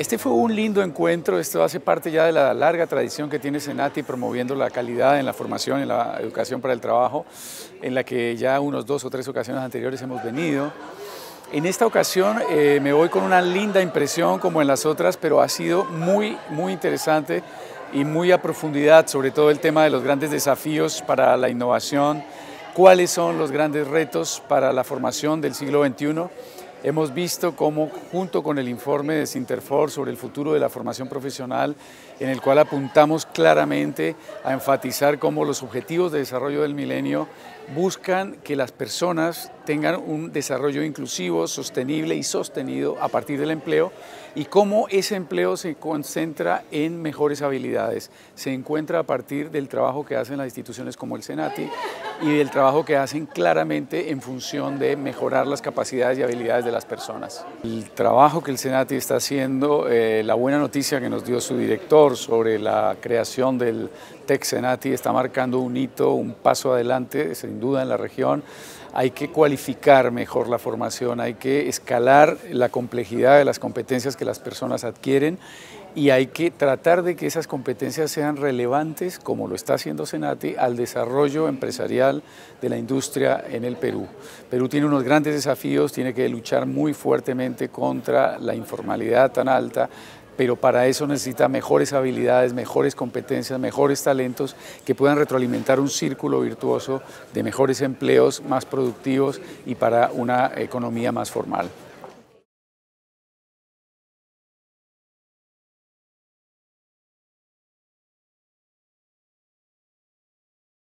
Este fue un lindo encuentro, esto hace parte ya de la larga tradición que tiene Senati promoviendo la calidad en la formación, en la educación para el trabajo, en la que ya unos dos o tres ocasiones anteriores hemos venido. En esta ocasión eh, me voy con una linda impresión como en las otras, pero ha sido muy, muy interesante y muy a profundidad, sobre todo el tema de los grandes desafíos para la innovación, cuáles son los grandes retos para la formación del siglo XXI Hemos visto cómo, junto con el informe de Sinterfor sobre el futuro de la formación profesional, en el cual apuntamos claramente a enfatizar cómo los objetivos de desarrollo del milenio buscan que las personas tengan un desarrollo inclusivo, sostenible y sostenido a partir del empleo y cómo ese empleo se concentra en mejores habilidades. Se encuentra a partir del trabajo que hacen las instituciones como el SENATI y del trabajo que hacen claramente en función de mejorar las capacidades y habilidades de las personas. El trabajo que el SENATI está haciendo, eh, la buena noticia que nos dio su director sobre la creación del TEC SENATI está marcando un hito, un paso adelante, sin duda, en la región hay que cualificar mejor la formación, hay que escalar la complejidad de las competencias que las personas adquieren y hay que tratar de que esas competencias sean relevantes, como lo está haciendo Senati, al desarrollo empresarial de la industria en el Perú. Perú tiene unos grandes desafíos, tiene que luchar muy fuertemente contra la informalidad tan alta, pero para eso necesita mejores habilidades, mejores competencias, mejores talentos que puedan retroalimentar un círculo virtuoso de mejores empleos más productivos y para una economía más formal.